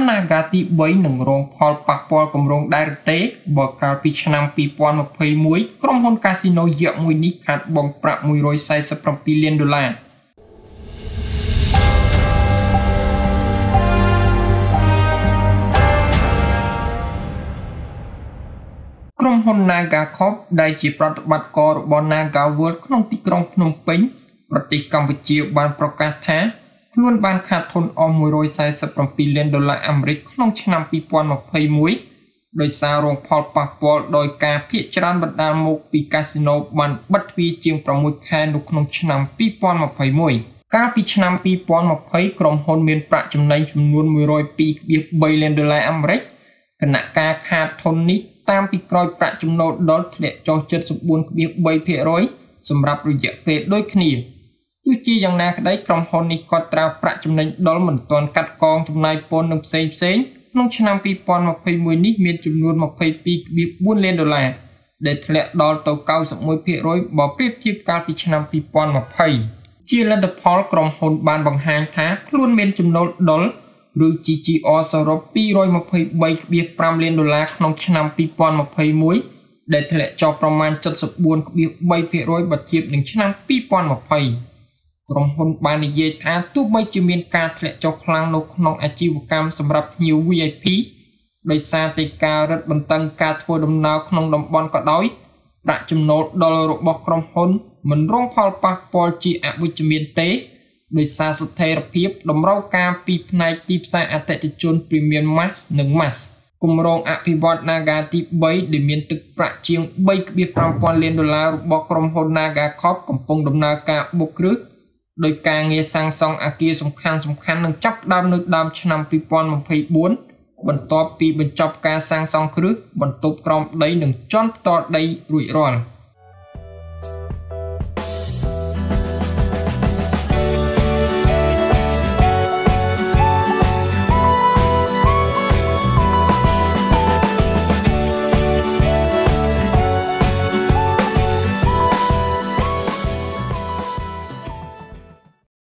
ន Naga ទី3នឹងរងផលប៉ះពាល់គម្រោងដែរឬទេបើកាលពីឆ្នាំ2021ក្រុមហ៊ុនកាស៊ីណូយក្សមួយនេះខាត់បង់ប្រាក់147លានដុល្លារក្រុមហ៊ុន Naga Corp ដែលជាប្រតិបត្តិការរបស់ Naga World ក្នុងទីក្រុងភ្នំពេញប្រទេសកម្ពុជាបានប្រកាសថា ខ្លួនបានខាតធនអស់147លានដុល្លារអាមេរិកក្នុងឆ្នាំ2021ដោយសាររងផលប៉ះពាល់ដោយការភាកច្រើនបណ្ដាលមកពីកាស៊ីណូបានបិទទ្វារជាង6ខែនៅក្នុងឆ្នាំ2021កាលពីឆ្នាំ2020ក្រុមហ៊ុនមានប្រាក់ចំណេញចំនួន102.3លានដុល្លារអាមេរិកគណៈការខាតធននេះតាមពីក្រោយប្រាក់ចំណូលដុលធ្លាក់ចុះ74.3%សម្រាប់រយៈពេលដូចគ្នាទោះ ជាយ៉ាងណាក្តីក្រុមហ៊ុននេះក៏ត្រាវប្រាក់ចំណេញដុលមិនទាន់កាត់កងចំណាយពន្ធនិងផ្សេងផ្សេងក្នុងឆ្នាំ2021នេះមានចំនួន22.4លានដុល្លារដែលធ្លាក់ដល់ទៅ91%បើប្រៀបធៀបកាលពីឆ្នាំ2020ជាលទ្ធផលក្រុមហ៊ុនបានបង្ហាញថាខ្លួនមានចំណូលដុលឬ GGR សរុប223.5លានដុល្លារក្នុងឆ្នាំ2021ដែលធ្លាក់ចុះប្រមាណ74.3%បើធៀបនឹងឆ្នាំ2020 ក្រុមហ៊ុនបាននិយាយថាទោះបីជាមានការធ្លាក់ចុះខ្លាំងនៅក្នុងអាជីវកម្មសម្រាប់ភ្ញៀវ VIP ដោយសារតែការរឹតបន្តឹងការធ្វើដំណើរក្នុងតំបន់ក៏ដោយប្រាក់ចំណូលដុលរបស់ក្រុមហ៊ុន មិនរងផលប៉ះពាល់ជាអវិជ្ជមានទេដោយសារស្ថិរភាពតម្រូវការពីផ្នែកទីផ្សារអតិថិជន Premium Mass និង Mass គម្រោងអភិវឌ្ឍ Naga ទី3ដែលមានទឹកប្រាក់ជាង3.5000លានដុល្លាររបស់ក្រុមហ៊ុន Naga Corp កំពុងដំណើរការបុកគ្រឹះ ដោយការងារសាងសង់អគារសំខាន់សំខាន់នឹងចាប់ផ្ដើមនៅដើមឆ្នាំ2024បន្ទាប់ពីបញ្ចប់ការសាងសង់គ្រឹះបន្ទប់ក្រោមដីនិងជាន់ផ្ទាល់ដីរួចរាល់។